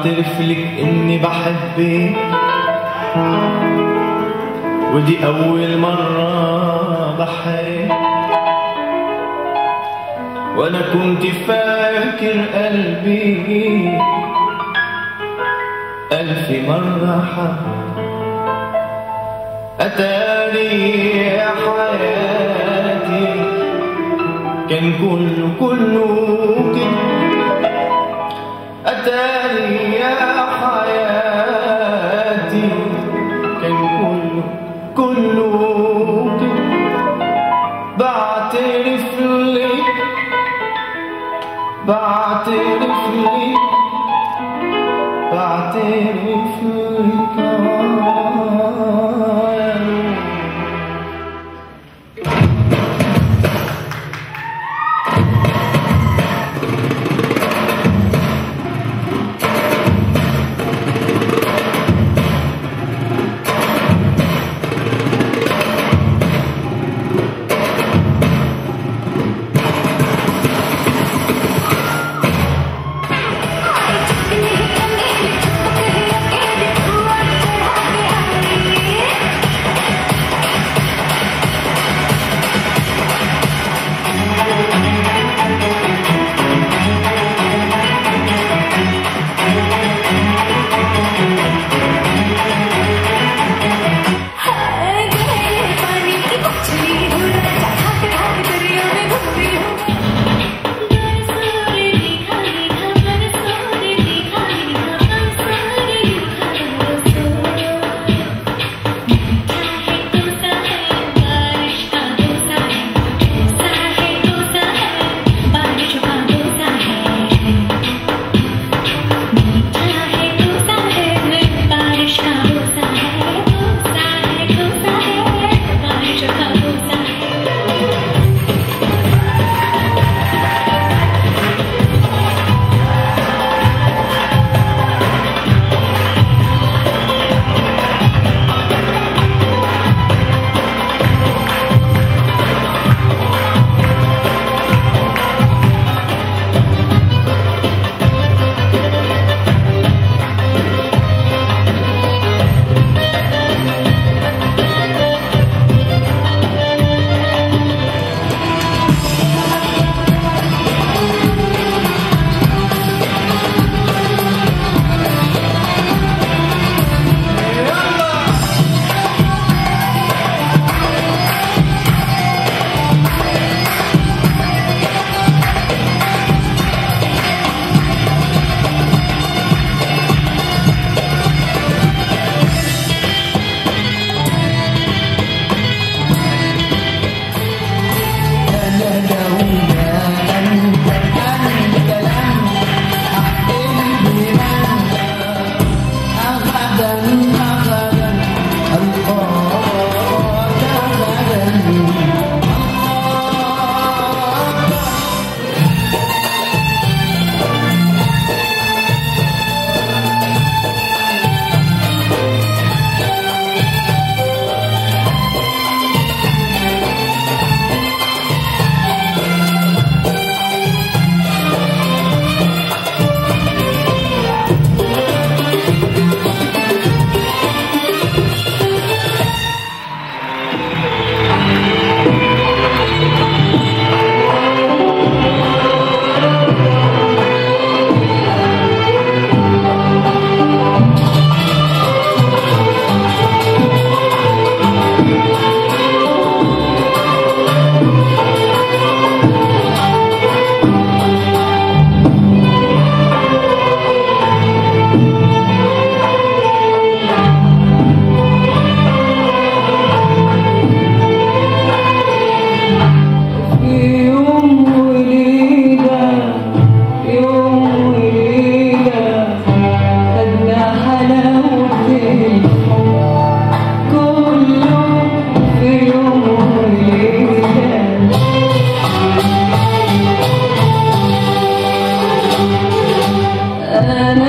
بعترف لك إني بحبك. ودي أول مرة بحب وأنا كنت فاكر قلبي. ألف مرة حب. أتاري يا حياتي. كان كله كله Battere fuli, battere fuli,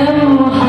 know